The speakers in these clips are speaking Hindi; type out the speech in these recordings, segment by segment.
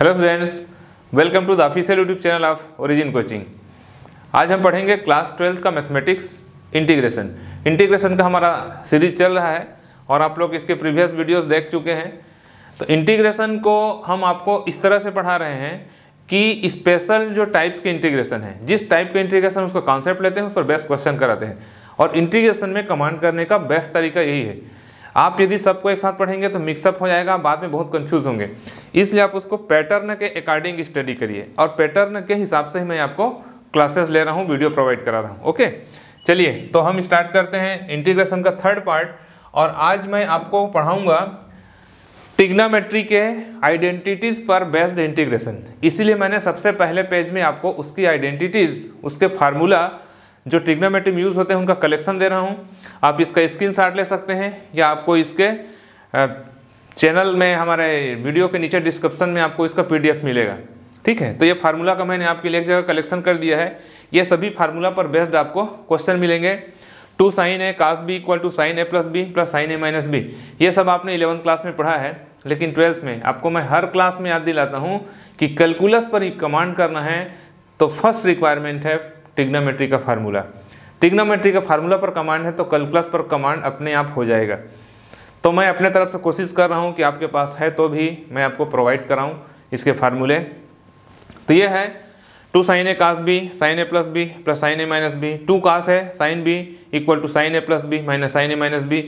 Hello students welcome to the official YouTube channel of origin coaching आज हम पढ़ेंगे क्लास ट्वेल्थ का मैथमेटिक्स इंटीग्रेशन इंटीग्रेशन का हमारा सीरीज़ चल रहा है और आप लोग इसके प्रीवियस वीडियोस देख चुके हैं। तो इंटीग्रेशन को हम आपको इस तरह से पढ़ा रहे हैं कि स्पेशल जो टाइप्स के इंटीग्रेशन है, जिस टाइप के इंटीग्रेशन उसका कॉन्सेप्ट लेते हैं, उस पर बेस्ट क्वेश्चन कराते हैं। और इंटीग्रेशन में कमांड करने का बेस्ट तरीका यही है। आप यदि सबको एक साथ पढ़ेंगे तो मिक्सअप हो जाएगा, बाद में बहुत कंफ्यूज होंगे। इसलिए आप उसको पैटर्न के अकॉर्डिंग स्टडी करिए और पैटर्न के हिसाब से ही मैं आपको क्लासेस ले रहा हूँ वीडियो प्रोवाइड करा रहा हूँ ओके चलिए तो हम स्टार्ट करते हैं इंटीग्रेशन का थर्ड पार्ट और आज मैं आपको पढ़ाऊँगा टिग्नामेट्री के आइडेंटिटीज़ पर बेस्ड इंटीग्रेशन इसीलिए मैंने सबसे पहले पेज में आपको उसकी आइडेंटिटीज़ उसके फार्मूला जो टिग्नोमेट्री में यूज़ होते हैं, उनका कलेक्शन दे रहा हूँ। आप इसका स्क्रीन ले सकते हैं, या आपको इसके चैनल में, हमारे वीडियो के नीचे डिस्क्रिप्शन में आपको इसका पीडीएफ मिलेगा। ठीक है? तो ये फार्मूला का मैंने आपके लिए एक जगह कलेक्शन कर दिया है। ये सभी फार्मूला पर बेस्ड आपको क्वेश्चन मिलेंगे। Two sine A cos B equal to sine A plus B, plus sine A minus B. ये सब आपने इलेवंथ क्लास में पढ़ा है, लेकिन ट्वेल्थ में आपको मैं हर क्लास में याद दिलाता हूँ कि कैलकुलस पर ही कमांड करना है तो फ़र्स्ट रिक्वायरमेंट है टिग्नोमेट्री का फार्मूला। टिग्नोमेट्री का फार्मूला पर कमांड है तो कैलकुलस पर कमांड अपने आप हो जाएगा। तो मैं अपने तरफ़ से कोशिश कर रहा हूँ कि आपके पास है तो भी मैं आपको प्रोवाइड कराऊँ इसके फार्मूले। तो ये है two sine A cos B sine A plus B plus sine A minus B two cos है sine B equal to sine A plus B minus sine A minus B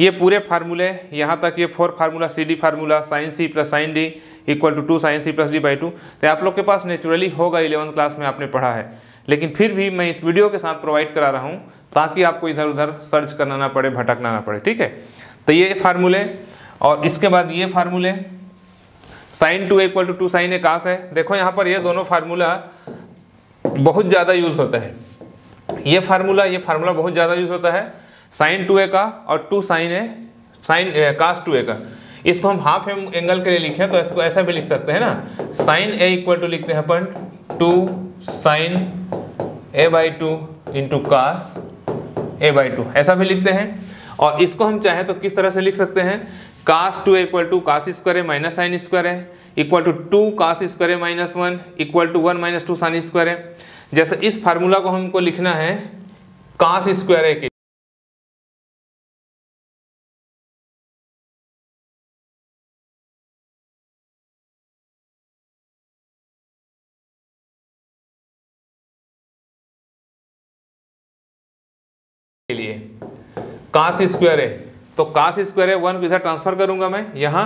ये पूरे फार्मूले, यहाँ तक ये four formula C D formula sine C plus sine D equal to two sine C plus D by two तो आप लोग के पास नेचुरली होगा इलेवंथ क्लास में आपने पढ़ा है। लेकिन फिर भी मैं इस वीडियो के साथ प्रोवाइड करा रहा हूँ ताकि आपको इधर उधर सर्च करना ना पड़े, भटकना ना पड़े, ठीक है? तो ये फार्मूले और इसके बाद ये फार्मूले sine two equal to two sine A cos है। देखो यहाँ पर ये दोनों फार्मूला बहुत ज़्यादा यूज़ होता है। ये फार्मूला ये फार्मूला बहुत ज़्यादा यूज़ होता है। साइन टू ए का और two sine A sine cos two A का। इसको हम हाफ़ एंगल के लिए लिखें तो इसको ऐसा भी लिख सकते हैं ना। साइन ए इक्वल टू लिखते हैं अपन two sine A by two into cos A by two. ऐसा भी लिखते हैं। और इसको हम चाहें तो किस तरह से लिख सकते हैं? Cos two equal to cos square है माइनस साइन स्क्वायर है। Equal to two cos square है minus one. Equal to one minus two sine square है। जैसे इस फार्मूला को हमको लिखना है कास स्क्वायर है कास स्क्वायर है तो कास स्क्वायर है वन को इधर ट्रांसफ़र करूँगा मैं, यहाँ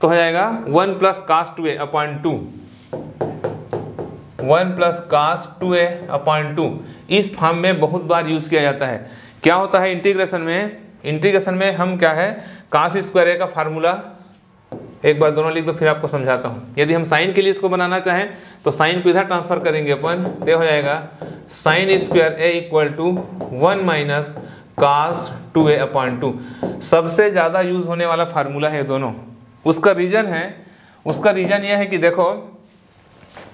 तो हो जाएगा one plus cos two A upon two one plus cos two A upon two इस फॉर्म में बहुत बार यूज़ किया जाता है। क्या होता है इंटीग्रेशन में? इंटीग्रेशन में हम क्या है? कास स्क्वायर ए का फार्मूला एक बार दोनों लिख दो, फिर आपको समझाता हूँ। यदि हम साइन के लिए इसको बनाना चाहें तो साइन को इधर ट्रांसफ़र करेंगे अपन तो हो जाएगा sine square A equal to one minus cos two A upon two सबसे ज़्यादा यूज़ होने वाला फार्मूला है दोनों। उसका रीजन है, उसका रीजन यह है कि देखो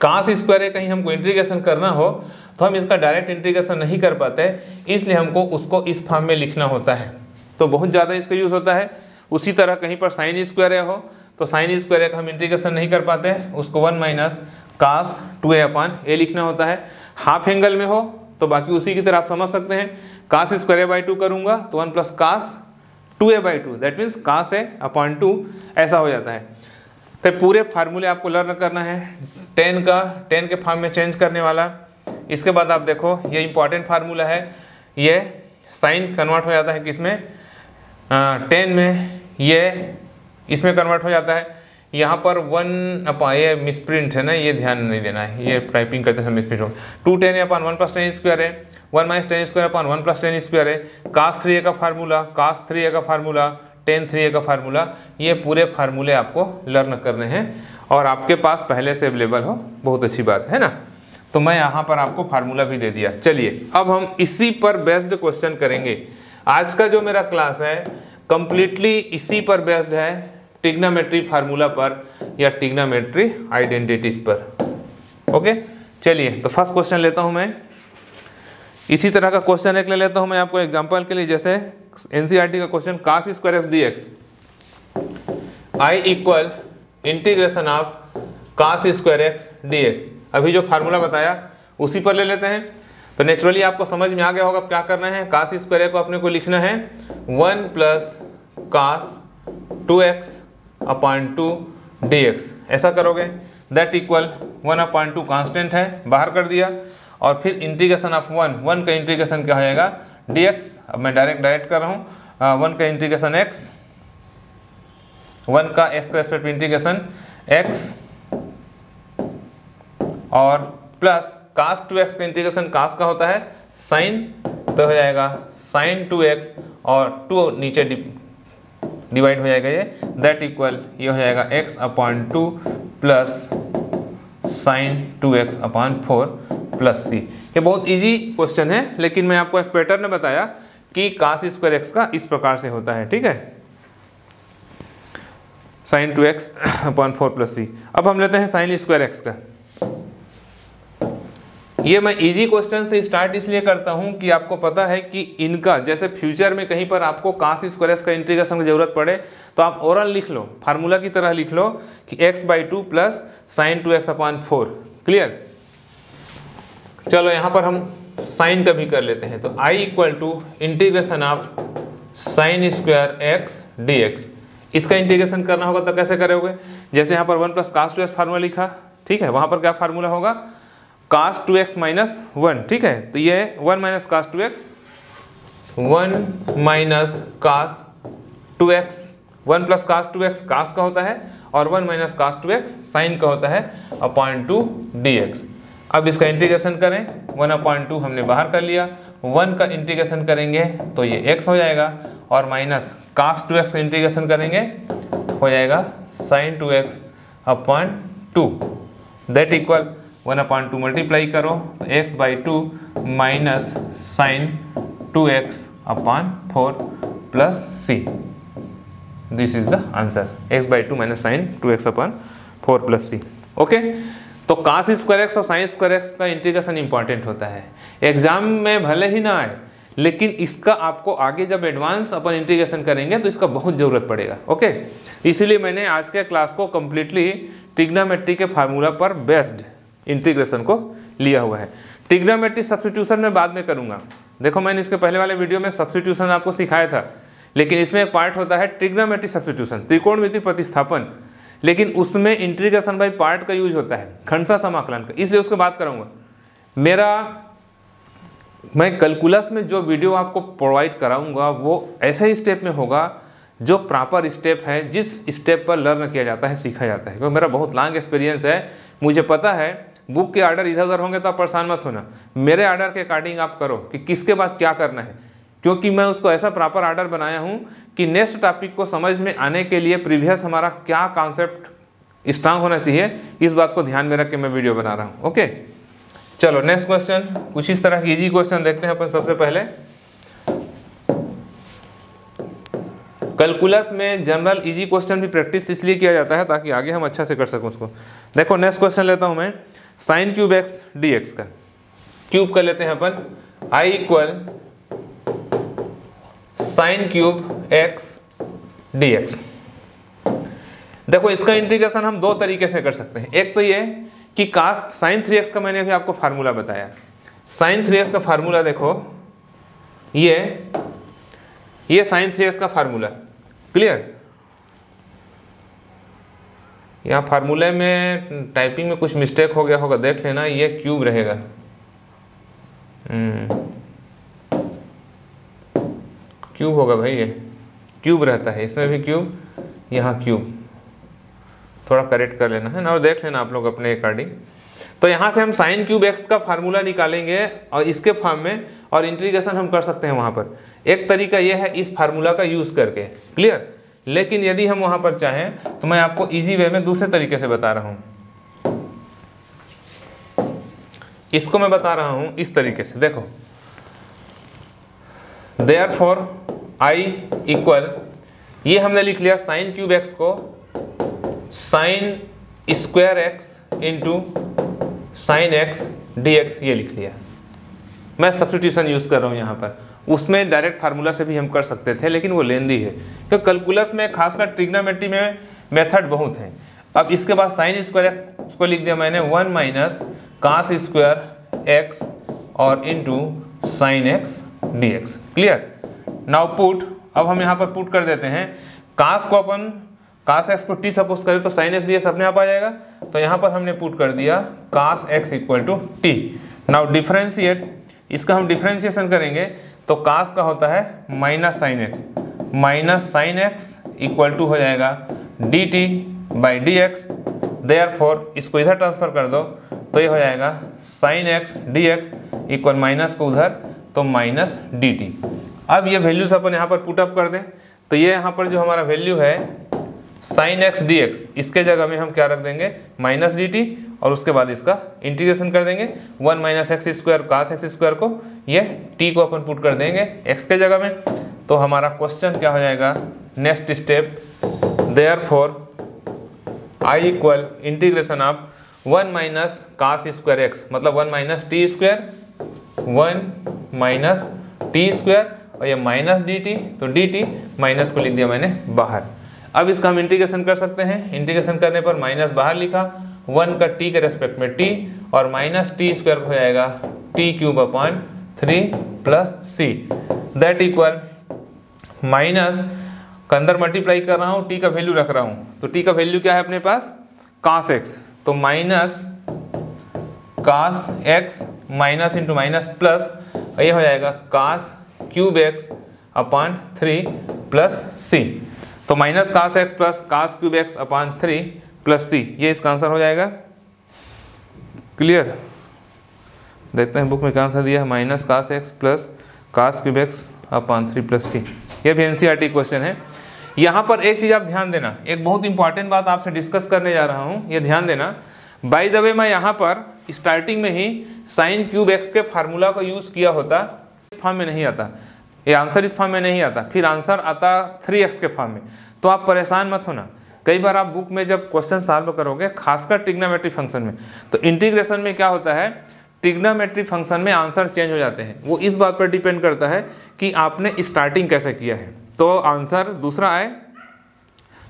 कास स्क्वायर ए कहीं हमको इंटीग्रेशन करना हो तो हम इसका डायरेक्ट इंटीग्रेशन नहीं कर पाते, इसलिए हमको उसको इस फॉर्म में लिखना होता है। तो बहुत ज़्यादा इसका यूज़ होता है। उसी तरह कहीं पर साइन स्क्वायर हो तो साइन स्क्वायर का हम इंटीग्रेशन नहीं कर पाते, उसको one minus cos two A upon A लिखना होता है। हाफ़ एंगल में हो तो बाकी उसी की तरह आप समझ सकते हैं। Cos square A by two करूँगा तो one plus cos two A by two that means cos A upon two ऐसा हो जाता है। तो पूरे फार्मूले आपको लर्न करना है। टेन का टेन के फॉर्म में चेंज करने वाला। इसके बाद आप देखो, ये इंपॉर्टेंट फार्मूला है। ये साइन कन्वर्ट हो जाता है किसमें? टेन में। ये इसमें कन्वर्ट हो जाता है। यहाँ पर वन अपॉन ये मिसप्रिंट है ना, ये ध्यान नहीं देना है, ये टाइपिंग करते समय मिसप्रिंट हो। Two tan upon one plus tan square है one minus tan square upon one plus tan square है। कास थ्री ए का फार्मूला कास थ्री ए का फार्मूला टेन थ्री ए का फार्मूला ये पूरे फार्मूले आपको लर्न करने हैं। और आपके पास पहले से अवेलेबल हो, बहुत अच्छी बात है ना? तो मैं यहाँ पर आपको फार्मूला भी दे दिया। चलिए, अब हम इसी पर बेस्ड क्वेश्चन करेंगे। आज का जो मेरा क्लास है कम्प्लीटली इसी पर बेस्ड है। टिग्नामेट्री फार्मूला पर या टिग्नामेट्री आइडेंटिटीज पर। ओके? चलिए तो फ़र्स्ट क्वेश्चन लेता हूँ मैं। इसी तरह का क्वेश्चन एक ले लेता हूँ मैं आपको एग्जांपल के लिए, जैसे एनसीईआरटी का question cos square F D X I equal integration of cos square X D X अभी जो फार्मूला बताया, उसी पर ले लेते हैं। तो नेचुरली आपको समझ में आ गया होगा क्या करना है। कास स्क्वायर को अपने को लिखना है। One plus cos two X upon two D X ऐसा करोगे that equal one upon two constant है, बाहर कर दिया, और फिर इंटीग्रेशन ऑफ़ वन वन का इंटीग्रेशन क्या हो जाएगा? डी एक्स अब मैं डायरेक्ट डायरेक्ट कर रहा हूँ वन का इंटीग्रेशन एक्स वन का एक्स का रेस्पेक्ट इंटीग्रेशन एक्स और प्लस कास टू एक्स का इंटीग्रेशन कास का होता है साइन तो हो जाएगा साइन टू एक्स और टू नीचे डिवाइड हो जाएगा ये। दैट इक्वल ये हो जाएगा X upon two plus sine two X upon four plus C ये बहुत इजी क्वेश्चन है, लेकिन मैं आपको एक पैटर्न ने बताया कि कास स्क्वायर एक्स का इस प्रकार से होता है, ठीक है? Sine two X upon four plus C अब हम लेते हैं साइन स्क्वायर एक्स का। ये मैं इजी क्वेश्चन से स्टार्ट इसलिए करता हूँ कि आपको पता है कि इनका, जैसे फ्यूचर में कहीं पर आपको कास स्क्वायर का इंटीग्रेशन की ज़रूरत पड़े तो आप ओरल लिख लो फार्मूला की तरह लिख लो कि X by two plus sine two X upon four clear चलो, यहाँ पर हम साइन का भी कर लेते हैं तो I equal to integration of sine square X D X इसका इंटीग्रेशन करना होगा तो कैसे करोगे? जैसे यहाँ पर one plus cos two X formula लिखा, ठीक है, वहाँ पर क्या फार्मूला होगा? Cos two X minus one ठीक है? तो ये one minus cos two X one minus cos two X one plus cos two X cos का होता है और one minus cos two X sine का होता है अपॉइंट टू डी एक्स अब इसका इंटीग्रेशन करें। वन अपॉइंट टू हमने बाहर कर लिया। वन का इंटीग्रेशन करेंगे तो ये एक्स हो जाएगा और माइनस कास टू एक्स का इंटीग्रेशन करेंगे हो जाएगा sine two x upon two that equal one upon two multiply करो तो x by two minus sine two x upon four plus c this is the answer x by two minus sine two x upon four plus c okay तो कास स्क्वायर एक्स और साइन स्क्वायर एक्स का इंटीग्रेशन इंपॉर्टेंट होता है। एग्ज़ाम में भले ही ना आए, लेकिन इसका आपको आगे जब एडवांस अपन इंटीग्रेशन करेंगे तो इसका बहुत ज़रूरत पड़ेगा। ओके इसीलिए मैंने आज के क्लास को कम्प्लीटली टिग्नामेट्री के फार्मूला पर बेस्ड इंटीग्रेशन को लिया हुआ है। टिग्नामेट्री सब्सटीट्यूशन में बाद में करूँगा। देखो, मैंने इसके पहले वाले वीडियो में सब्सटीट्यूशन आपको सिखाया था, लेकिन इसमें एक पार्ट होता है ट्रिग्नोमेट्री सब्सटीट्यूशन त्रिकोणमिति प्रतिस्थापन। लेकिन उसमें इंटीग्रेशन बाई पार्ट का यूज़ होता है खंडसा समाकलन का। इसलिए उसको बात करूँगा। मेरा, मैं कैलकुलस में जो वीडियो आपको प्रोवाइड कराऊँगा, वो ऐसे ही स्टेप में होगा, जो प्रॉपर स्टेप है, जिस स्टेप पर लर्न किया जाता है, सीखा जाता है। क्योंकि मेरा बहुत लॉन्ग एक्सपीरियंस है, मुझे पता है बुक के ऑर्डर इधर उधर होंगे तो आप परेशान मत होना। मेरे ऑर्डर के अकॉर्डिंग आप करो कि किसके बाद क्या करना है। क्योंकि मैं उसको ऐसा प्रॉपर ऑर्डर बनाया हूँ कि नेक्स्ट टॉपिक को समझ में आने के लिए प्रीवियस हमारा क्या कॉन्सेप्ट स्ट्रांग होना चाहिए, इस बात को ध्यान में रख के मैं वीडियो बना रहा हूँ। ओके? चलो, नेक्स्ट क्वेश्चन। कुछ इस तरह की इजी क्वेश्चन देखते हैं अपन सबसे पहले। कैलकुलस में जनरल इजी क्वेश्चन भी प्रैक्टिस इसलिए किया जाता है ताकि आगे हम अच्छा से कर सकें उसको। देखो नेक्स्ट क्वेश्चन लेता हूँ मैं। Sine cube x d x का। क्यूब कर लेते हैं अपन। I equal sine cube x d x देखो, इसका इंटीग्रेशन हम दो तरीके से कर सकते हैं। एक तो ये कि कास्ट साइन थ्री एक्स का मैंने अभी आपको फार्मूला बताया। साइन थ्री एक्स का फार्मूला देखो। ये ये साइन थ्री एक्स का फार्मूला। क्लियर? यहाँ फार्मूले में टाइपिंग में कुछ मिस्टेक हो गया होगा, देख लेना, ये क्यूब रहेगा। क्यूब हम्म। होगा भाई ये। क्यूब रहता है, इसमें भी क्यूब यहाँ क्यूब थोड़ा करेक्ट कर लेना, है ना? और देख लेना आप लोग अपने अकॉर्डिंग तो यहाँ से हम साइन क्यूब एक्स का फार्मूला निकालेंगे, और इसके फॉर्म में, और इंटीग्रेशन हम कर सकते हैं वहाँ पर। एक तरीका यह है इस फार्मूला का यूज़ करके। क्लियर लेकिन यदि हम वहाँ पर चाहें तो मैं आपको ईजी वे में दूसरे तरीके से बता रहा हूँ। इसको मैं बता रहा हूँ इस तरीके से। देखो। देयर फॉर आई इक्वल ये हमने लिख लिया साइन क्यूब एक्स को sine square x into sine x d x ये लिख लिया। मैं सब्सटीट्यूशन यूज़ कर रहा हूँ यहाँ पर। उसमें डायरेक्ट फार्मूला से भी हम कर सकते थे, लेकिन वो लेंदी है। क्योंकि कैलकुलस में खासकर ट्रिग्नोमेट्री में मेथड बहुत हैं। अब इसके बाद साइन स्क्वायर उसको लिख दिया मैंने one minus cos square x और into sine x d x clear now put अब हम यहाँ पर पुट कर देते हैं। कास को अपन कास एक्स को टी सपोज़ करें तो साइन एक्स डी एक्स अपने आप आ जाएगा। तो यहाँ पर हमने पुट कर दिया cos x equal to t now differentiate इसका हम डिफ्रेंशिएशन करेंगे। तो कास का होता है minus sine x minus sine x equal to हो जाएगा d t by d x therefore इसको इधर ट्रांसफ़र कर दो तो ये हो जाएगा sine x d x equal minus को उधर तो माइनस डी टी अब ये वैल्यूज़ अपन यहाँ पर पुटअप कर दें। तो ये यहाँ पर जो हमारा वैल्यू है साइन एक्स डी एक्स इसके जगह में हम क्या रख देंगे? माइनस डी टी और उसके बाद इसका इंटीग्रेशन कर देंगे। One minus x square cos x square को ये टी को अपन पुट कर देंगे एक्स के जगह में तो हमारा क्वेश्चन क्या हो जाएगा? Next step therefore I equal integration of one minus cos square x मतलब one minus t square one minus t square और ये माइनस डी टी तो डी टी माइनस को लिख दिया मैंने बाहर। अब इसका हम इंटीग्रेशन कर सकते हैं। इंटीग्रेशन करने पर माइनस बाहर लिखा वन का टी के रेस्पेक्ट में टी और माइनस टी स्क्वायर हो जाएगा t cube upon three plus c. That equal minus का अंदर मल्टीप्लाई कर रहा हूँ टी का वैल्यू रख रहा हूँ। तो टी का वैल्यू क्या है अपने पास? कास एक्स तो minus cos x minus into minus plus ये हो जाएगा cos cube x upon three plus c तो minus cos x plus cos cube x upon three plus c ये इसका आंसर हो जाएगा। क्लियर देखते हैं बुक में क्या आंसर दिया है? Minus cos x plus cos cube x upon three plus c ये भी एनसीईआरटी क्वेश्चन है। यहाँ पर एक चीज़ आप ध्यान देना। एक बहुत इंपॉर्टेंट बात आपसे डिस्कस करने जा रहा हूँ। ये ध्यान देना। बाई द वे मैं यहाँ पर स्टार्टिंग में ही साइन क्यूब एक्स के फार्मूला को यूज़ किया होता। इस फॉर्म में नहीं आता। ये आंसर इस फॉर्म में नहीं आता। फिर आंसर आता थ्री एक्स के फॉर्म में। तो आप परेशान मत होना। कई बार आप बुक में जब क्वेश्चन सॉल्व करोगे, खासकर टिग्नामेट्री फ़ंक्शन में तो इंटीग्रेशन में क्या होता है? टिग्नामेट्री फ़ंक्शन में आंसर चेंज हो जाते हैं। वो इस बात पर डिपेंड करता है कि आपने स्टार्टिंग कैसे किया है। तो आंसर दूसरा आए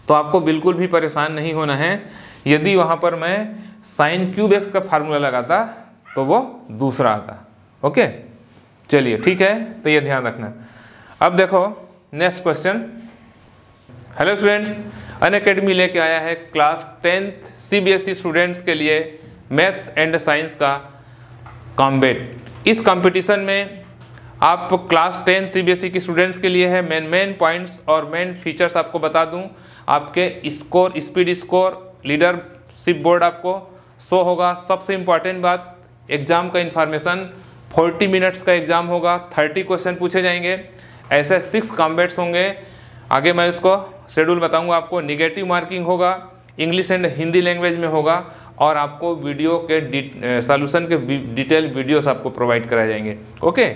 तो आपको बिल्कुल भी परेशान नहीं होना है। यदि वहाँ पर मैं साइन क्यूब एक्स का फार्मूला लगाता तो वो दूसरा आता। ओके? चलिए, ठीक है? तो ये ध्यान रखना। अब देखो next question hello students Unacademy लेके आया है क्लास टेंथ सीबीएसई स्टूडेंट्स के लिए मैथ्स एंड साइंस का कॉम्बेट इस कंपटीशन में आप क्लास टेंथ सीबीएसई की स्टूडेंट्स के लिए है मेन मेन पॉइंट्स और मेन फीचर्स आपको बता दूँ। आपके score speed score leadership board आपको शो होगा। सबसे इंपॉर्टेंट बात एग्ज़ाम का इंफॉर्मेशन 40 मिनट्स का एग्ज़ाम होगा। 30 क्वेश्चन पूछे जाएँगे। ऐसे सिक्स कॉम्बेट्स होंगे। आगे मैं उसको शेड्यूल बताऊँगा आपको। निगेटिव मार्किंग होगा। इंग्लिश एंड हिंदी लैंग्वेज में होगा। और आपको वीडियो के सॉल्यूशन के डिटेल वीडियोस आपको प्रोवाइड कराए जाएँगे। ओके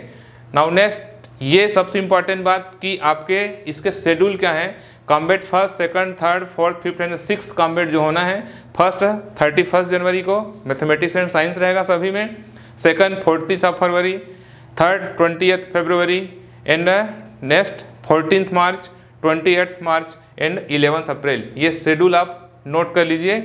नाउ नेक्स्ट ये सबसे इंपॉर्टेंट बात कि आपके इसके शेड्यूल क्या है? Combat first second third fourth fifth and six combat जो होना है फ़र्स्ट थर्टी फ़र्स्ट जनवरी को मैथमेटिक्स एंड साइंस रहेगा सभी में second fortieth of February third twenty February and next fourteen March twenty March and eleventh April. ये शेड्यूल आप नोट कर लीजिए।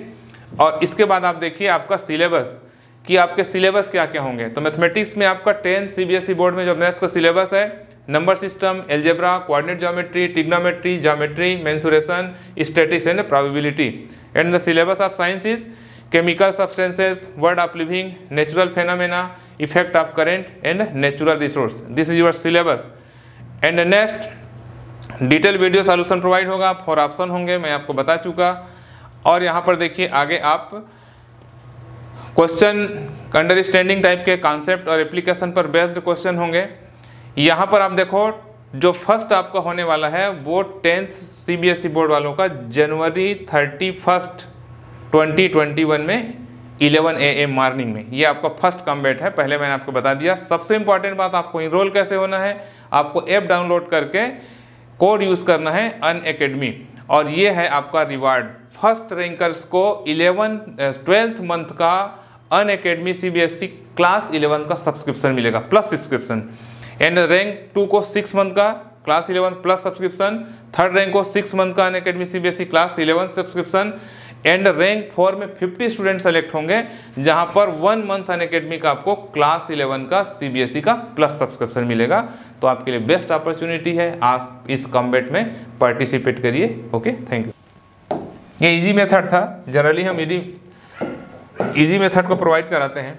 और इसके बाद आप देखिए आपका सिलेबस कि आपके सिलेबस क्या क्या होंगे तो मैथमेटिक्स में आपका टेंथ सीबीएसई बोर्ड में जो मैथ्स का सिलेबस है number system algebra coordinate geometry trigonometry geometry mensuration statics and probability and the syllabus of science is chemical substances, word of living, natural phenomena, effect of current and natural resource. This is your syllabus. And the detail video solution provide होगा फॉर ऑप्शन होंगे मैं आपको बता चुका और यहाँ पर देखिए, आगे आप क्वेश्चन अंडरस्टैंडिंग टाइप के कॉन्सेप्ट और एप्लीकेशन पर बेस्ड क्वेश्चन होंगे। यहाँ पर आप देखो, जो फ़र्स्ट आपका होने वाला है, वो टेंथ सीबीएसई बोर्ड वालों का जनवरी थर्टी फ़र्स्ट 2021 में 11 ए एम मॉर्निंग में। ये आपका फ़र्स्ट कम्बेट है, पहले मैंने आपको बता दिया। सबसे इंपॉर्टेंट बात, आपको इनरोल कैसे होना है, आपको ऐप डाउनलोड करके कोड यूज़ करना है अन अकेडमी और ये है आपका रिवार्ड फ़र्स्ट रैंकर्स को इलेवन ट्वेल्थ मंथ का Unacademy C B S C class eleven का सब्सक्रिप्शन मिलेगा plus subscription and rank two को सिक्स मंथ का class eleven plus subscription third rank को सिक्स मंथ का Unacademy C B S C class eleven subscription and rank four में 50 स्टूडेंट सेलेक्ट होंगे, जहाँ पर वन मंथ अन अकेडमी का आपको क्लास 11 का सीबीएसई का प्लस सब्सक्रिप्शन मिलेगा। तो आपके लिए बेस्ट अपॉर्चुनिटी है, आप इस कॉम्बेट में पार्टिसिपेट करिए ओके थैंक यू ये इजी मेथड था। जनरली हम इजी इजी मेथड को प्रोवाइड कराते हैं।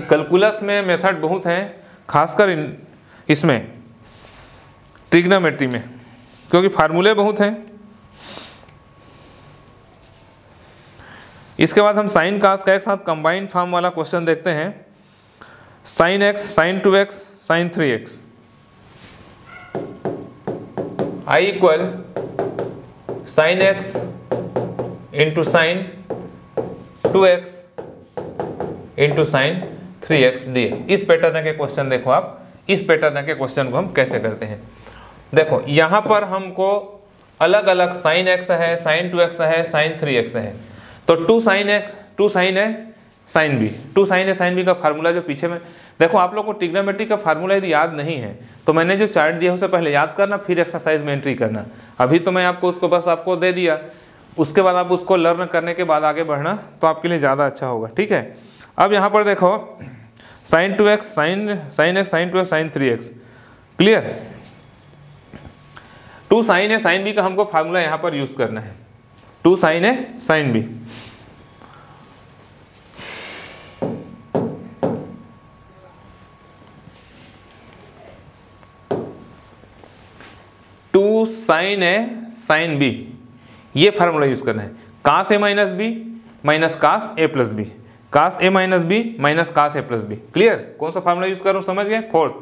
कैलकुलस में मेथड बहुत हैं, खासकर इन, इसमें ट्रिग्नोमेट्री में, क्योंकि फार्मूले बहुत हैं। इसके बाद हम साइन कास का एक साथ कंबाइंड फॉर्म वाला क्वेश्चन देखते हैं। Sine x sine two x sine three x I equal sine x into sine two x into sine three x d x इस पैटर्न के क्वेश्चन देखो आप। इस पैटर्न के क्वेश्चन को हम कैसे करते हैं? देखो, यहाँ पर हमको अलग अलग साइन एक्स है साइन टू एक्स है साइन थ्री एक्स है। तो two sine x two sine है साइन बी टू साइन है साइन बी का फार्मूला जो पीछे में देखो, आप लोग को टिग्नोमेट्री का फार्मूला यदि याद नहीं है तो मैंने जो चार्ट दिया उसे पहले याद करना, फिर एक्सरसाइज में एंट्री करना। अभी तो मैं आपको उसको बस आपको दे दिया। उसके बाद आप उसको लर्न करने के बाद आगे बढ़ना तो आपके लिए ज़्यादा अच्छा होगा, ठीक है? अब यहाँ पर देखो sine two x sine sine x sine two x sine three x clear two sine है साइन बी का हमको फार्मूला यहाँ पर यूज़ करना है। टू साइन है sine b two sine a, sine b. ये फार्मूला यूज़ करना है। Cos a minus b minus cos a plus b cos a minus b minus cos a plus b clear कौन सा फार्मूला यूज़ कर समझ गए? Fourth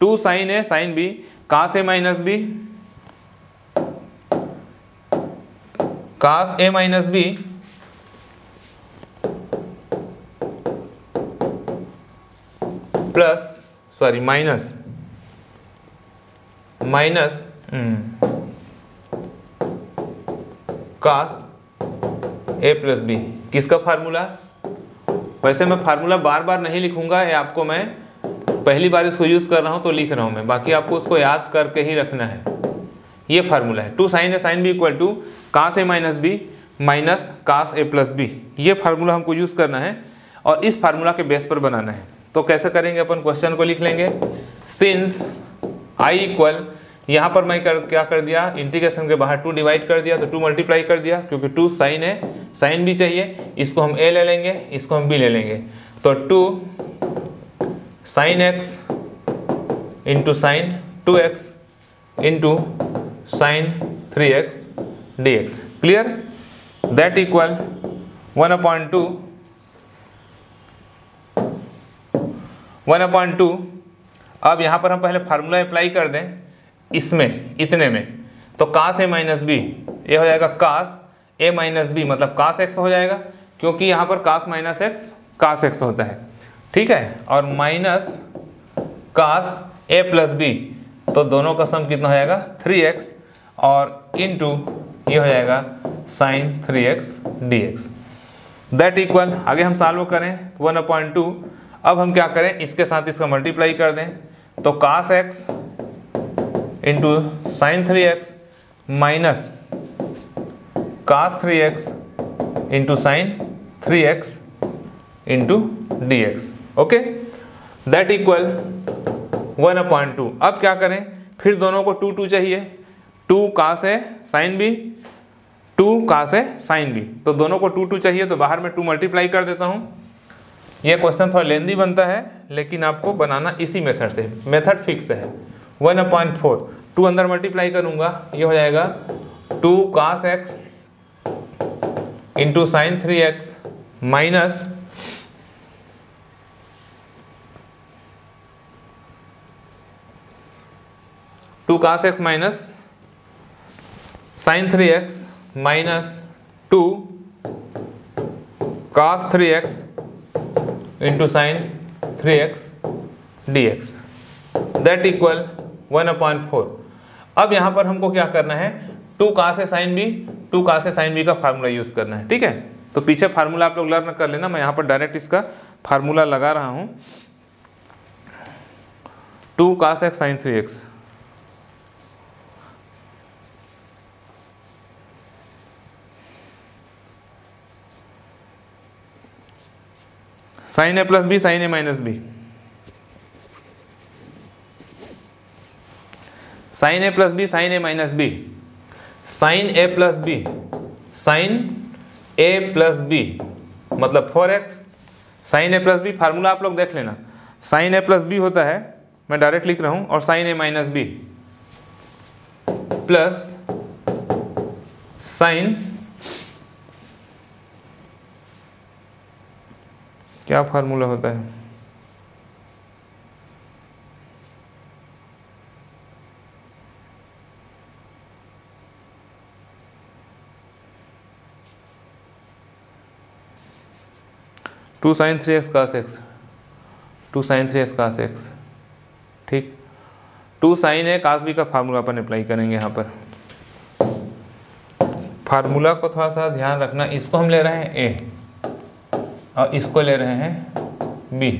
two sine a, sine b cos a minus b cos a minus b plus sorry minus minus cos a plus b किसका फार्मूला? वैसे मैं फार्मूला बार बार नहीं लिखूँगा, ये आपको मैं पहली बार इसको यूज़ कर रहा हूँ तो लिख रहा हूँ मैं। बाकी आपको उसको याद करके ही रखना है। ये फार्मूला है। Two sine a sine b equal to cos a minus b minus cos a plus b ये फार्मूला हमको यूज़ करना है और इस फार्मूला के बेस पर बनाना है। तो कैसे करेंगे अपन? क्वेश्चन को लिख लेंगे। सिंस आई इक्वल यहाँ पर मैं कर, क्या कर दिया? इंटीग्रेशन के बाहर टू डिवाइड कर दिया तो टू मल्टीप्लाई कर दिया, क्योंकि टू साइन है साइन भी चाहिए, इसको हम ए ले लेंगे, इसको हम बी ले लेंगे। तो two sine x into sine two x into sine three x d x clear that equal one upon two one upon two अब यहाँ पर हम पहले फार्मूला अप्लाई कर दें। इसमें, इतने में। तो कास ए माइनस बी ये हो जाएगा कास ए माइनस बी मतलब कास एक्स हो जाएगा, क्योंकि यहाँ पर cos minus x cos x होता है। ठीक है? और minus cos a plus b तो दोनों का सम कितना हो जाएगा? थ्री एक्स और इनटू ये हो जाएगा sine three x d x that equal आगे हम सॉल्व करें वन अपॉइंट टू अब हम क्या करें? इसके साथ इसका मल्टीप्लाई कर दें। तो cos x into sine three x minus cos three x into sine three x into d x okay that equal one upon two अब क्या करें? फिर दोनों को टू टू चाहिए। टू कास है साइन बी टू कास है साइन बी तो दोनों को टू टू चाहिए तो बाहर में टू मल्टीप्लाई कर देता हूँ। यह क्वेश्चन थोड़ा लेंदी बनता है, लेकिन आपको बनाना इसी मेथड से। मेथड फिक्स है। One upon four. टू अंदर मल्टीप्लाई करूँगा, ये हो जाएगा two cos x into sine three x minus two cos x minus sine three x minus two cos three x into sine three x d x that equal one upon four. अब यहाँ पर हमको क्या करना है? टू का से साइन बी टू का से साइन बी का फार्मूला यूज़ करना है, ठीक है? तो पीछे फार्मूला आप लोग लर्न कर लेना, मैं यहाँ पर डायरेक्ट इसका फार्मूला लगा रहा हूँ। Two cos x sine three x sine a plus b sine a minus b sine a plus b, sine a minus b. Sine a plus b, sine a plus b मतलब four x sine a plus b, formula आप लोग देख लेना। साइन ए प्लस बी होता है, मैं डायरेक्ट लिख रहा हूँ, और sine a minus b. Plus sine, क्या फार्मूला होता है? Two sine three x cos x two sine three x cos x ठीक? Two sine a cos b का फार्मूला अपन अप्लाई करेंगे यहाँ पर। फार्मूला को थोड़ा सा ध्यान रखना, इसको हम ले रहे हैं ए और इसको ले रहे हैं बी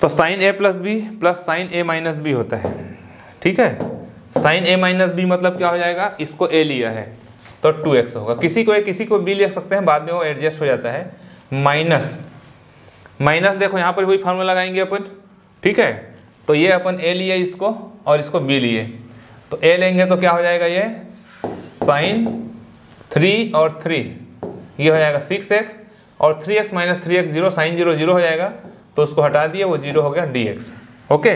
तो sine a plus b plus sine a minus b होता है, ठीक है? साइन ए माइनस बी मतलब क्या हो जाएगा? इसको ए लिया है तो टू एक्स होगा। किसी को ए किसी को बी ले सकते हैं, बाद में वो एडजस्ट हो जाता है। माइनस। माइनस देखो, यहाँ पर वही फार्मूला लगाएँगे अपन, ठीक है? तो ये अपन ए लिए इसको और इसको बी लिए। तो ए लेंगे तो क्या हो जाएगा ये? साइन थ्री और थ्री। ये हो जाएगा सिक्स एक्स और three x minus three x zero sine zero zero हो जाएगा। तो उसको हटा दिए, वो ज़ीरो हो गया d x okay?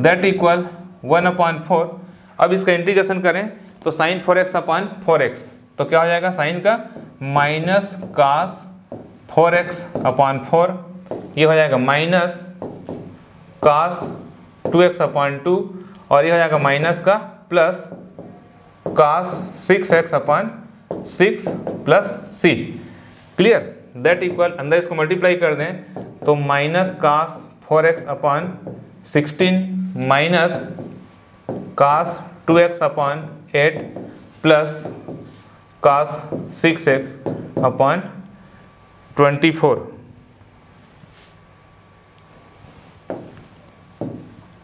That equal one upon four अब इसका इंटीग्रेशन करें तो sine four x upon four x तो क्या हो जाएगा? साइन का minus cos four x upon four, ये हो जाएगा minus cos two x upon two, और ये हो जाएगा माइनस का plus cos six x upon six plus C. Clear that equal अंदर इसको मल्टीप्लाई कर दें तो minus cos four x upon sixteen minus cos two x upon eight plus cos six x upon twenty four.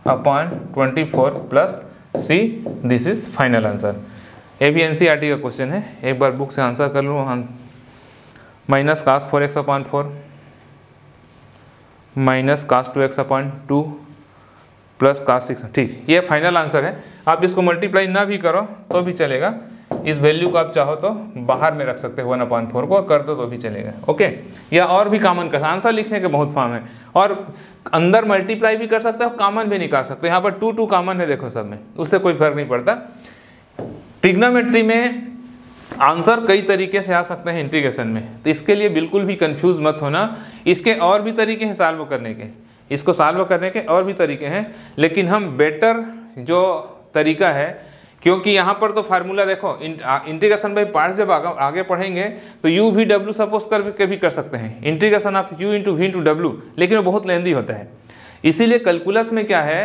Upon twenty four plus C this is final answer ये भी एनसीईआरटी का क्वेश्चन है। एक बार बुक से आंसर कर लूँ, हम minus cos four x upon four minus cos two x upon two plus cos six ठीक। ये फाइनल आंसर है। आप इसको मल्टीप्लाई ना भी करो तो भी चलेगा। इस वैल्यू को आप चाहो तो बाहर में रख सकते हो वन अपॉइंट फोर को कर दो तो भी चलेगा। ओके या और भी कॉमन कर आंसर लिखने के बहुत फॉर्म है। और अंदर मल्टीप्लाई भी कर सकते हो कॉमन भी निकाल सकते हो। यहाँ पर टू टू कॉमन है, देखो सब में। उससे कोई फ़र्क नहीं पड़ता। टिग्नोमेट्री में आंसर कई तरीके से आ सकते हैं इंटीग्रेशन में। तो इसके लिए बिल्कुल भी कंफ्यूज मत होना। इसके और भी तरीके हैं सॉल्व करने के। इसको सॉल्व करने के और भी तरीके हैं। लेकिन हम बेटर जो तरीका है क्योंकि यहाँ पर तो फार्मूला देखो इंटीग्रेशन बाई पार्ट जब आगे, आगे पढ़ेंगे तो यू वी डब्ल्यू सपोज़ कर के भी कर सकते हैं। Integration of u into v into W लेकिन वो बहुत लेंदी होता है। इसीलिए कैलकुलस में क्या है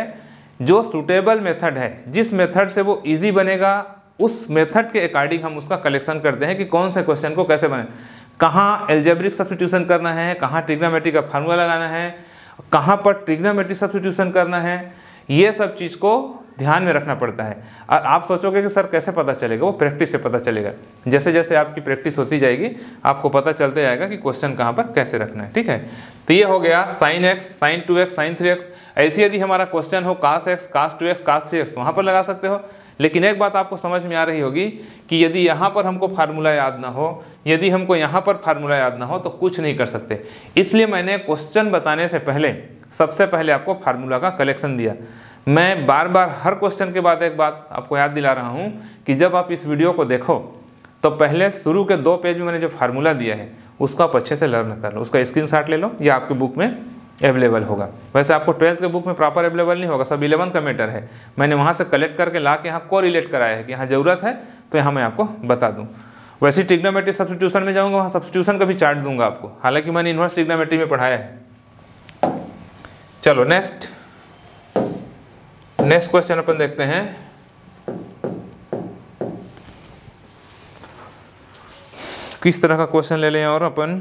जो सुटेबल मेथड है जिस मेथड से वो इजी बनेगा उस मेथड के अकॉर्डिंग हम उसका कलेक्शन करते हैं कि कौन से क्वेश्चन को कैसे बने। कहाँ एल्जेब्रिक सब्सटीट्यूशन करना है कहाँ ट्रिग्नोमेट्री का फार्मूला लगाना है कहाँ पर ट्रिग्नोमेट्री सब्सटीट्यूशन करना है ये सब चीज़ को ध्यान में रखना पड़ता है। और आप सोचोगे कि सर कैसे पता चलेगा? वो प्रैक्टिस से पता चलेगा। जैसे जैसे आपकी प्रैक्टिस होती जाएगी, आपको पता चलते जाएगा कि क्वेश्चन कहाँ पर कैसे रखना है, ठीक है? तो ये हो गया sine x sine two x sine three x ऐसी यदि हमारा क्वेश्चन हो cos x cos two x cos three x वहाँ पर लगा सकते हो। लेकिन एक बात आपको समझ में आ रही होगी कि यदि यहाँ पर हमको फार्मूला याद ना हो, यदि हमको यहाँ पर फार्मूला याद ना हो तो कुछ नहीं कर सकते। इसलिए मैंने क्वेश्चन बताने से पहले, सबसे पहले आपको फार्मूला का कलेक्शन दिया। मैं बार बार हर क्वेश्चन के बाद एक बात आपको याद दिला रहा हूँ कि जब आप इस वीडियो को देखो तो पहले शुरू के दो पेज में मैंने जो फार्मूला दिया है, उसको आप अच्छे से लर्न कर लो। उसका स्क्रीन ले लो, या आपकी बुक में अवेलेबल होगा। वैसे आपको ट्वेल्थ के बुक में प्रॉपर अवेलेबल नहीं होगा, सब इलेवंथ का मैटर है। मैंने वहाँ से कलेक्ट करके ला के यहाँ को रिलेट कराया है कि यहाँ ज़रूरत है तो यहाँ मैं आपको बता दूँ। वैसे टिग्नोमेट्री सब्सटीट्यूशन में जाऊँगा, वहाँ सब्सटीट्यूशन का भी चार्ट दूँगा आपको। हालाँकि मैंने इन्वर्स टिग्नोमेट्री में पढ़ाया है। चलो नेक्स्ट नेक्स्ट क्वेश्चन अपन देखते हैं। किस तरह का क्वेश्चन ले लें और अपन?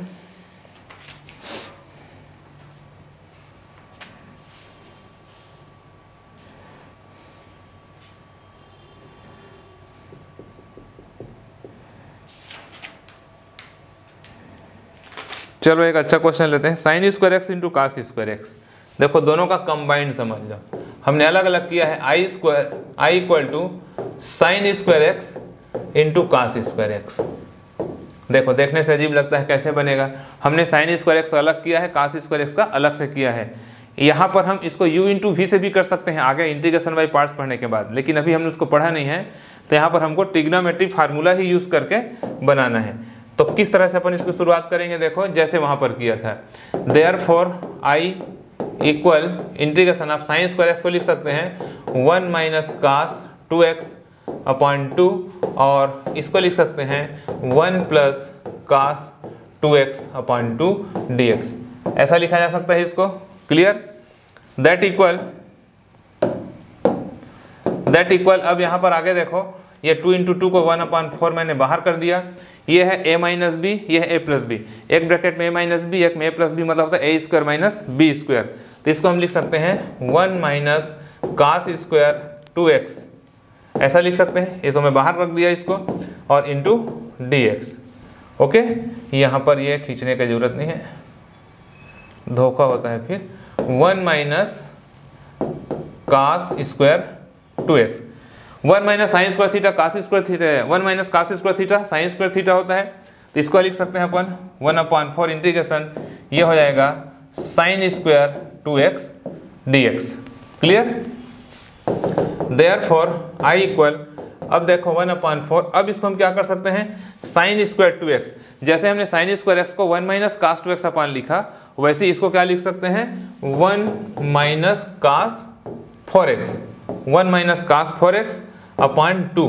चलो एक अच्छा क्वेश्चन लेते हैं। Sine square x into cos square x देखो, दोनों का कंबाइंड समझ लो। हमने अलग अलग किया है I square I equal to sine square x into cos square x देखो, देखने से अजीब लगता है कैसे बनेगा। हमने साइन स्क्वायर एक्स अलग किया है कास स्क्वायर एक्स का अलग से किया है। यहाँ पर हम इसको u इंटू वी से भी कर सकते हैं, आगे इंटीग्रेशन बाई पार्ट्स पढ़ने के बाद। लेकिन अभी हमने उसको पढ़ा नहीं है तो यहाँ पर हमको टिग्नोमेट्रिक फार्मूला ही यूज़ करके बनाना है। तो किस तरह से अपन इसकी शुरुआत करेंगे, देखो, जैसे वहाँ पर किया था। Therefore I equal integration आप साइन स्क्वायर एक्स को लिख सकते हैं। One minus cos two x upon two और इसको लिख सकते हैं one plus cos two x upon two d x ऐसा लिखा जा सकता है इसको। Clear that equal that equal अब यहाँ पर आगे देखो। ये टू इंटू टू को वन अपॉन फोर मैंने बाहर कर दिया। ये है ए माइनस बी ये है ए प्लस बी एक ब्रैकेट में ए माइनस बी एक में ए प्लस बी मतलब होता है a square minus b square तो इसको हम लिख सकते हैं one minus cos square two x ऐसा लिख सकते हैं। ये तो मैं बाहर रख दिया इसको और इंटू डी एक्स ओके यहाँ पर ये खींचने की ज़रूरत नहीं है। धोखा होता है फिर। One minus cos square two x one minus sine square theta cos square theta है। One minus cos square theta sine square theta होता है। तो इसको लिख सकते हैं अपन वन अपॉन फोर इंटीग्रेशन। ये हो जाएगा sine square two x d x clear? Therefore I equal अब देखो वन अपॉन फोर, अब इसको हम क्या कर सकते हैं? Sine square two x. जैसे हमने साइन स्क्वायर एक्स को one minus cos two x upon लिखा, वैसे इसको क्या लिख सकते हैं? One minus cos four x. One minus cos four x upon two.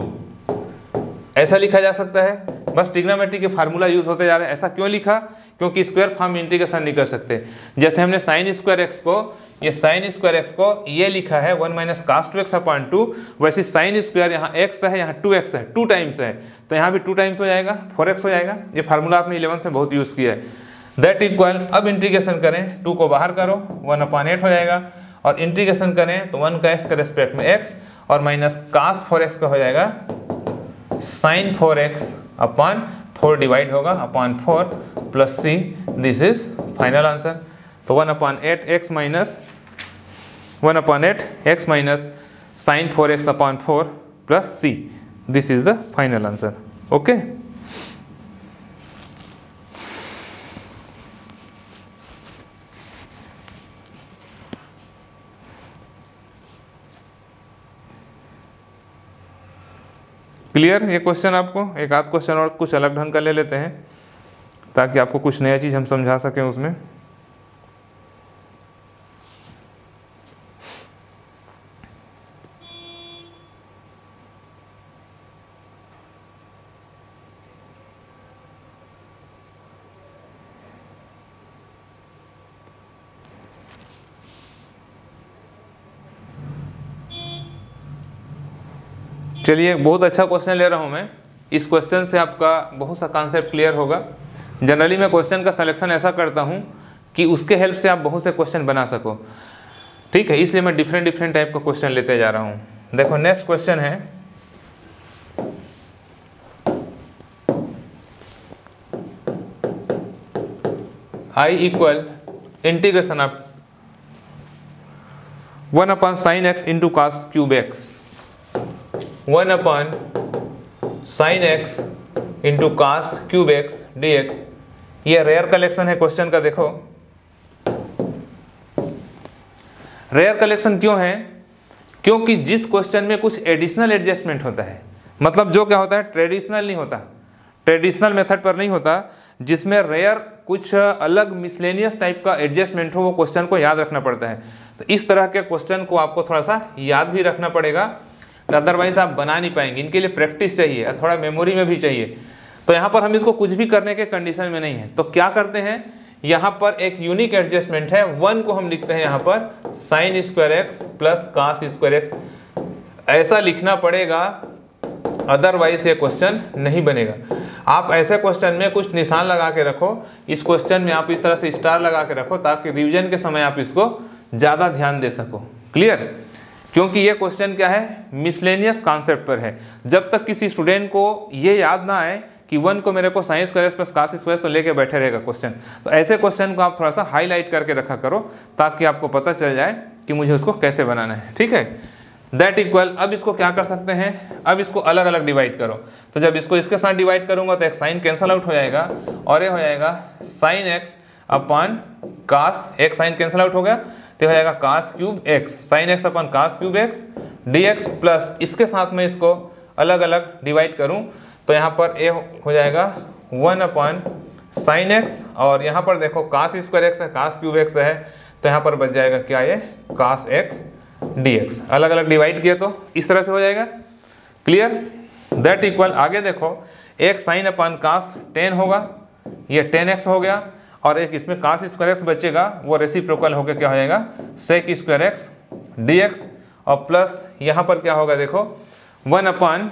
ऐसा लिखा जा सकता है, बस टिग्नोमेट्री के फार्मूला यूज़ होते जा रहे हैं। ऐसा क्यों लिखा? क्योंकि स्क्वायर फॉर्म इंटीग्रेशन नहीं कर सकते। जैसे हमने साइन स्क्वायर एक्स को, ये साइन स्क्वायर एक्स को, ये लिखा है, one minus cos two x upon two, वैसे साइन स्क्वायर यहाँ एक्स है, यहाँ टू एक्स है, टू टाइम्स है। तो यहाँ भी टू टाइम्स हो जाएगा फोर एक्स हो जाएगा। ये फार्मूला आपने इलेवंथ में बहुत यूज़ किया है। दैट इक्वल अब इंटीग्रेशन करें टू को बाहर करो वन अपॉन एट हो जाएगा। और इंटीग्रेशन करें तो वन का एक्स के रेस्पेक्ट में एक्स और माइनस कास फोर एक्स का हो जाएगा sine four x upon four divide होगा upon four plus C this is final answer तो one upon eight x minus one upon eight x minus sine four x upon four plus C this is the final answer okay clear ये क्वेश्चन आपको? एक आध क्वेश्चन और कुछ अलग ढंग का ले लेते हैं, ताकि आपको कुछ नया चीज़ हम समझा सकें उसमें। चलिए, बहुत अच्छा क्वेश्चन ले रहा हूँ मैं। इस क्वेश्चन से आपका बहुत सा कॉन्सेप्ट क्लियर होगा। जनरली मैं क्वेश्चन का सिलेक्शन ऐसा करता हूँ कि उसके हेल्प से आप बहुत से क्वेश्चन बना सको। ठीक है, इसलिए मैं डिफरेंट डिफरेंट टाइप का क्वेश्चन लेते जा रहा हूँ। देखो नेक्स्ट क्वेश्चन है। I equal integration of one upon sine x into cos cube x one upon sine x into cos cube x d x. ये रेयर कलेक्शन है क्वेश्चन का देखो। रेयर कलेक्शन क्यों है? क्योंकि जिस क्वेश्चन में कुछ एडिशनल एडजस्टमेंट होता है मतलब जो क्या होता है ट्रेडिशनल नहीं होता। ट्रेडिशनल मेथड पर नहीं होता, जिसमें रेयर कुछ अलग मिसलेनियस टाइप का एडजस्टमेंट हो, वो क्वेश्चन को याद रखना पड़ता है। तो इस तरह के क्वेश्चन को आपको थोड़ा सा याद भी रखना पड़ेगा। अदरवाइज़ आप बना नहीं पाएँगे। इनके लिए प्रैक्टिस चाहिए थोड़ा मेमोरी में भी चाहिए। तो यहाँ पर हम इसको कुछ भी करने के कंडीशन में नहीं है। तो क्या करते हैं? यहाँ पर एक यूनिक एडजस्टमेंट है। वन को हम लिखते हैं यहाँ पर sine square x plus cos square x ऐसा लिखना पड़ेगा। अदरवाइज़ ये क्वेश्चन नहीं बनेगा। आप ऐसे क्वेश्चन में कुछ निशान लगा के रखो। इस क्वेश्चन में आप इस तरह से स्टार लगा के रखो ताकि रिविजन के समय आप इसको ज़्यादा ध्यान दे सको। क्लियर क्योंकि ये क्वेश्चन क्या है? मिसलेनियस कॉन्सेप्ट पर है। जब तक किसी स्टूडेंट को ये याद ना आए कि वन को मेरे को sine square plus cos square तो लेके बैठे रहेगा क्वेश्चन तो ऐसे क्वेश्चन को आप थोड़ा सा हाईलाइट करके रखा करो, ताकि आपको पता चल जाए कि मुझे उसको कैसे बनाना है। ठीक है? दैट इक्वल अब इसको क्या कर सकते हैं? अब इसको अलग अलग डिवाइड करो। तो जब इसको इसके साथ डिवाइड करूँगा तो एक साइन कैंसल आउट हो जाएगा और ये हो जाएगा साइन एक्स अपॉन कास एक साइन कैंसल आउट हो गया। तो हो जाएगा cos cube x sine x upon cos cube x d x plus इसके साथ में इसको अलग अलग डिवाइड करूँ। तो यहाँ पर ए हो जाएगा वन अपन साइन एक्स और यहाँ पर देखो कास स्क्वायर एक्स है कास क्यूब एक्स है तो यहाँ पर बच जाएगा क्या ये? कास एक्स डी एक्स अलग अलग डिवाइड किया तो इस तरह से हो जाएगा। क्लियर दैट इक्वल आगे देखो, एक साइन अपॉन कास टेन होगा, ये टेन एक्स हो गया और एक इसमें कास स्क्वायर एक्स बचेगा, वो रेसिप्रोकल होकर क्या हो जाएगा? Sec square x d x और प्लस यहाँ पर क्या होगा देखो? वन अपान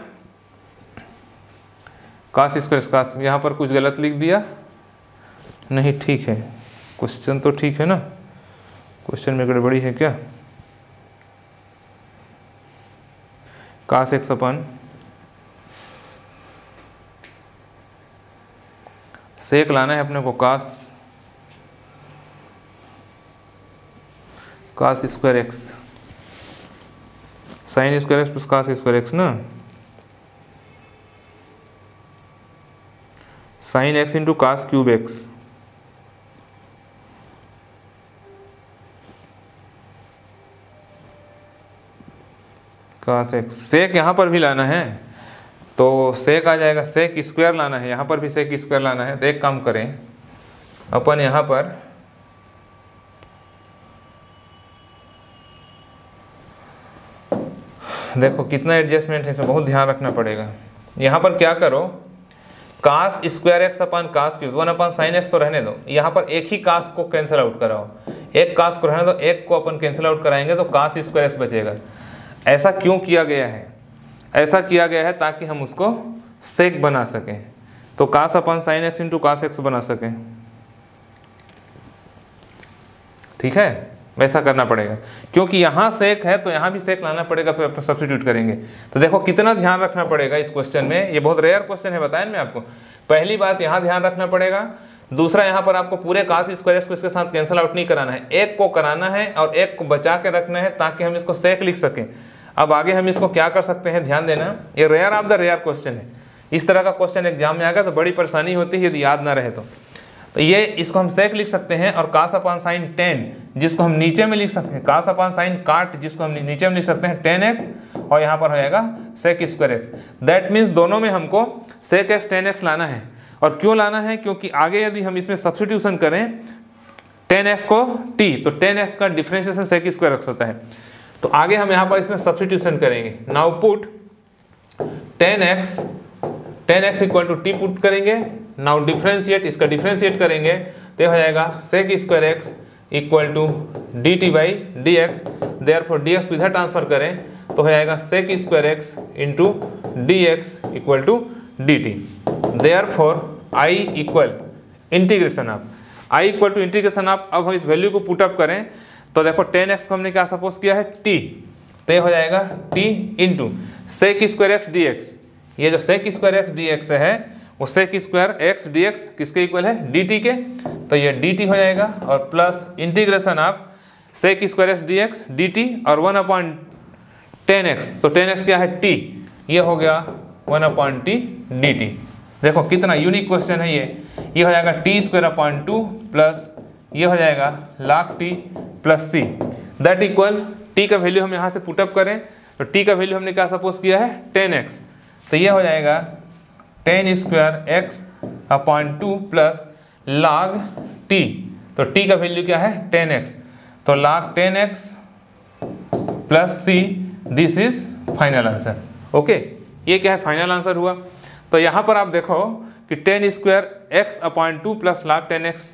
कास स्क्वायर कास यहाँ पर कुछ गलत लिख दिया। नहीं, ठीक है। क्वेश्चन तो ठीक है ना? क्वेश्चन में गड़बड़ी है क्या? कास एक्स अपन सेक लाना है अपने को cos cos square x sine square x plus cos square x ना sine x into cos cube x cos x sec यहाँ पर भी लाना है। तो सेक आ जाएगा सेक स्क्वायर लाना है। यहाँ पर भी सेक स्क्वायर लाना है। तो एक काम करें। अपन यहाँ पर देखो, कितना एडजस्टमेंट है, इसमें बहुत ध्यान रखना पड़ेगा। यहाँ पर क्या करो? Cos square x upon cos cube one upon sine x तो रहने दो। यहाँ पर एक ही कास को कैंसिल आउट कराओ। एक कास को रहने दो, एक को अपन कैंसिल आउट कराएँगे तो कास स्क्वायर एक्स बचेगा। ऐसा क्यों किया गया है? ऐसा किया गया है ताकि हम उसको सेक बना सकें। तो cos upon sine x into cos x बना सकें। ठीक है? वैसा करना पड़ेगा। क्योंकि यहाँ सेक है तो यहाँ भी सेक लाना पड़ेगा, फिर सब्सिट्यूट करेंगे। तो देखो, कितना ध्यान रखना पड़ेगा इस क्वेश्चन में। ये बहुत रेयर क्वेश्चन है, बताया मैं आपको। पहली बात, यहाँ ध्यान रखना पड़ेगा। दूसरा, यहाँ पर आपको पूरे कास स्क्वायर को इसके साथ कैंसिल आउट नहीं कराना है। एक को कराना है और एक को बचा के रखना है, ताकि हम इसको सेक लिख सकें। अब आगे हम इसको क्या कर सकते हैं? ध्यान देना। ये rare of the rare question है। इस तरह का क्वेश्चन एग्ज़ाम में आएगा तो बड़ी परेशानी होती है, यदि याद ना रहे तो। तो ये इसको हम सेक लिख सकते हैं और कास अपान साइन टेन जिसको हम नीचे में लिख सकते हैं। कास अपान साइन काट जिसको हम नीचे में लिख सकते हैं टेन एक्स और यहाँ पर हो जाएगा sec square x that means दोनों में हमको सेक एक्स टेन एक्स लाना है। और क्यों लाना है? क्योंकि आगे यदि हम इसमें सब्सटीट्यूशन करें टेन एक्स को टी तो टेन एक्स का डिफ्रेंशिएशन सेक स्क्वायर एक्स होता है। तो आगे हम यहाँ पर इसमें सब्सटीट्यूशन करेंगे। Now put tan x tan x equal to t put करेंगे। नाउ डिफ्रेंशिएट इसका डिफ्रेंशिएट करेंगे तो हो जाएगा sec square x equal to d t by d x therefore d x इधर ट्रांसफ़र करें तो हो जाएगा sec square x into d x equal to d t therefore I equal integration आप आई इक्वल टू इंटीग्रेशन आप अब हम इस वैल्यू को पुटअप करें तो देखो टेन एक्स को हमने क्या सपोज़ किया है? टी तो हो जाएगा t into sec square x d x ये जो sec square x d x है वो sec square x d x किसके इक्वल है? डी टी के। तो ये डी टी हो जाएगा और plus integration of sec square x d x d t और वन अपॉइंट टेन एक्स तो टेन एक्स क्या है? टी ये हो गया one upon t d t देखो कितना यूनिक क्वेश्चन है ये। ये हो जाएगा t square upon two plus ये हो जाएगा log t plus C that equal t का वैल्यू हम यहाँ से पुटअप करें। तो टी का वैल्यू हमने क्या सपोज़ किया है? टेन एक्स तो ये हो जाएगा tan square x upon two plus log t तो टी का वैल्यू क्या है? टेन एक्स तो log tan x plus C this is final answer okay ये क्या है? फाइनल आंसर हुआ. तो यहाँ पर आप देखो कि tan square x upon two plus log tan x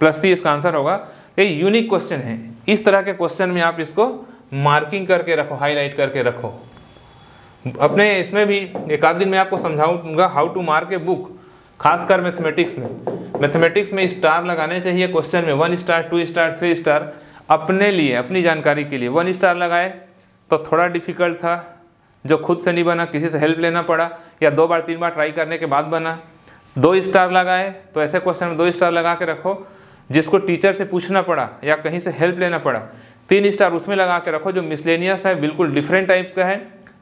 plus C इसका आंसर होगा. ये यूनिक क्वेश्चन है. इस तरह के क्वेश्चन में आप इसको मार्किंग करके रखो हाईलाइट करके रखो. अपने इसमें भी एक आध दिन मैं आपको समझाऊँगा how to mark a book खासकर मैथमेटिक्स में। मैथमेटिक्स में स्टार लगाने चाहिए क्वेश्चन में। One star two star three star अपने लिए, अपनी जानकारी के लिए। वन स्टार लगाए तो थोड़ा डिफ़िकल्ट था, जो खुद से नहीं बना, किसी से हेल्प लेना पड़ा, या दो बार, तीन बार ट्राई करने के बाद बना। दो स्टार लगाए तो ऐसे क्वेश्चन में दो स्टार लगा के रखो, जिसको टीचर से पूछना पड़ा, या कहीं से हेल्प लेना पड़ा। तीन स्टार उसमें लगा के रखो, जो मिसलेनियस है, बिल्कुल डिफरेंट टाइप का है।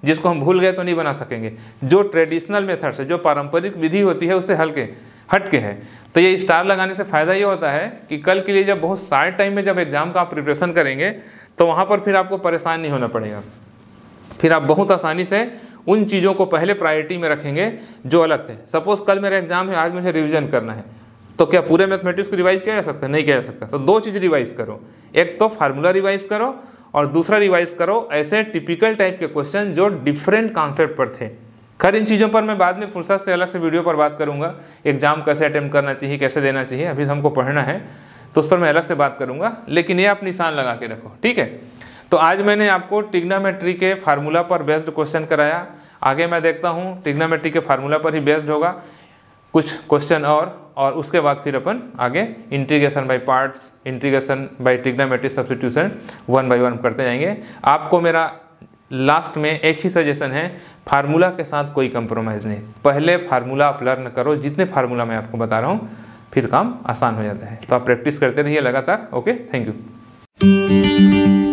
जिसको हम भूल गए तो नहीं बना सकेंगे। जो ट्रेडिशनल मेथड से जो पारंपरिक विधि होती है उससे हल्के हट के है। तो ये स्टार लगाने से फ़ायदा ये होता है कि कल के लिए जब बहुत शार्ट टाइम में जब एग्ज़ाम का आप प्रिपरेशन करेंगे तो वहाँ पर फिर आपको परेशान नहीं होना पड़ेगा। फिर आप बहुत आसानी से उन चीज़ों को पहले प्रायोरिटी में रखेंगे जो अलग थे। सपोज़ कल मेरा एग्ज़ाम है, आज मुझे रिविजन करना है। तो क्या पूरे मैथमेटिक्स को रिवाइज किया जा सकता है? नहीं किया जा सकता। तो दो चीज़ रिवाइज करो। एक तो फार्मूला रिवाइज करो और दूसरा रिवाइज करो, ऐसे टिपिकल टाइप के क्वेश्चन जो डिफरेंट कॉन्सेप्ट पर थे। खैर, इन चीज़ों पर मैं बाद में फुर्सत से अलग से वीडियो पर बात करूँगा एग्ज़ाम कैसे अटैम्प्ट करना चाहिए, कैसे देना चाहिए, अभी हमको पढ़ना है तो उस पर मैं अलग से बात करूँगा, लेकिन ये आप निशान लगा के रखो, ठीक है? तो आज मैंने आपको टिग्नामेट्री के फार्मूला पर बेस्ड क्वेश्चन कराया। आगे मैं देखता हूँ टिग्नामेट्री के फार्मूला पर ही बेस्ड होगा। कुछ क्वेश्चन और और उसके बाद फिर अपन आगे integration by parts integration by trigonometry substitution one by one करते जाएँगे। आपको मेरा लास्ट में एक ही सजेशन है फार्मूला के साथ कोई कंप्रोमाइज़ नहीं। पहले फार्मूला आप लर्न करो, जितने फार्मूला मैं आपको बता रहा हूँ, फिर काम आसान हो जाता है। तो आप प्रैक्टिस करते रहिए लगातार ओके थैंक यू